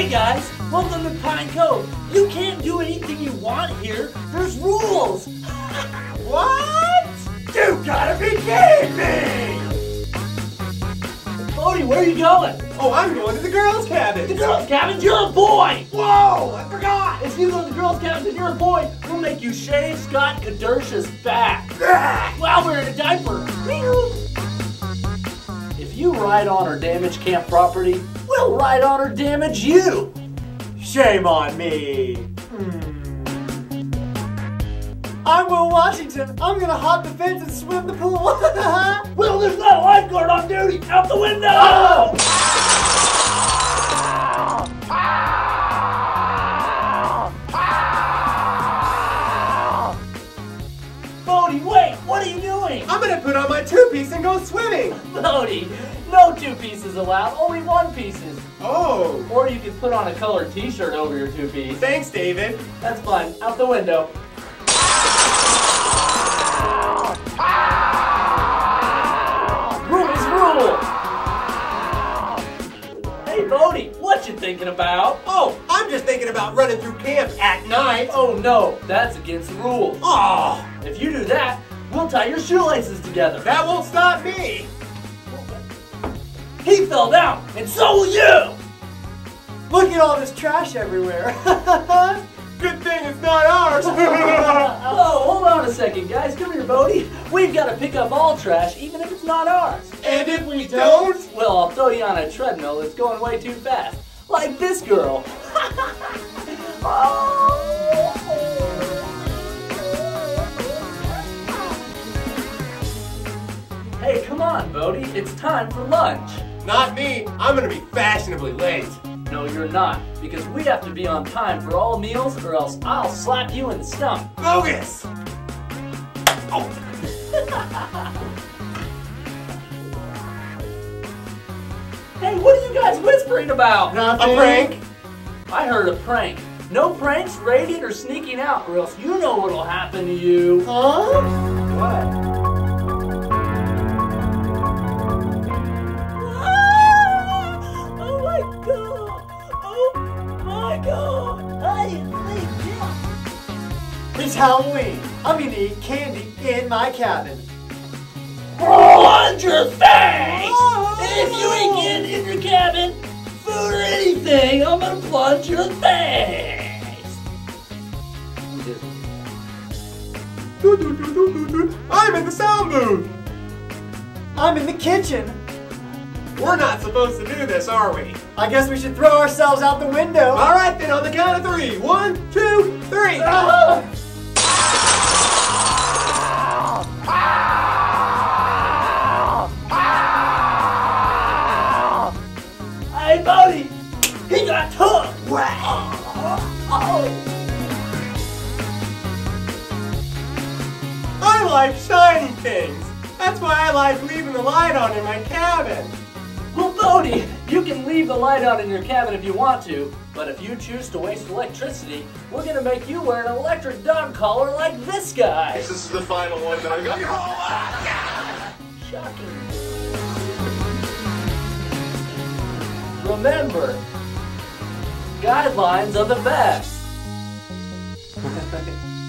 Hey guys, welcome to Pine Cove. You can't do anything you want here. There's rules. What? You gotta be kidding me! Bodie, where are you going? Oh, I'm going to the girls' cabin. The girls' cabin? You're a boy. Whoa, I forgot. If you go to the girls' cabin and you're a boy, we'll make you shave Scott Kedersha's back Ah, while we're in a diaper. You ride on or damage camp property, we'll ride on or damage you. Shame on me. Hmm. I'm Will Washington. I'm gonna hop the fence and swim the pool. Well, there's not a lifeguard on duty. Out the window! Bodie, wait! What are you doing? I'm gonna put on my two-piece and go swimming. Bodie, no two pieces allowed, only one pieces. Oh, Or you could put on a colored t-shirt over your two piece. thanks, David. That's fun. Out the window. Rule is rule. Hey, Bodie, what you thinking about? Oh, I'm just thinking about running through camp at night. Oh no, that's against the rules. Oh, If you do that, we'll tie your shoelaces together. that won't stop me. He fell down, and so will you. Look at all this trash everywhere. Good thing it's not ours. Oh, hold on a second, guys. Come here, Bodie. We've got to pick up all trash, even if it's not ours. and if we don't, Well, I'll throw you on a treadmill that's going way too fast. Like this girl. Oh. hey, come on, Bodie. It's time for lunch. Not me. I'm gonna be fashionably late. No, you're not, because we have to be on time for all meals, or else I'll slap you in the stomach. Bogus. Oh. Hey, what are you guys whispering about? A prank. I heard a prank. No pranks, raiding, or sneaking out, or else you know what'll happen to you. Huh? What? It's Halloween. I'm gonna eat candy in my cabin. Plunge your face! If you ain't getting in your cabin, food or anything, I'm gonna plunge your face! I'm in the sound booth. I'm in the kitchen. We're not supposed to do this, are we? I guess we should throw ourselves out the window. All right, then on the count of three. One, two, three. Ah! Like shiny things. That's why I like leaving the light on in my cabin. Well, Bodie, you can leave the light on in your cabin if you want to, but if you choose to waste electricity, we're gonna make you wear an electric dog collar like this guy. This is the final one that I got. Shocking. Remember, guidelines are the best.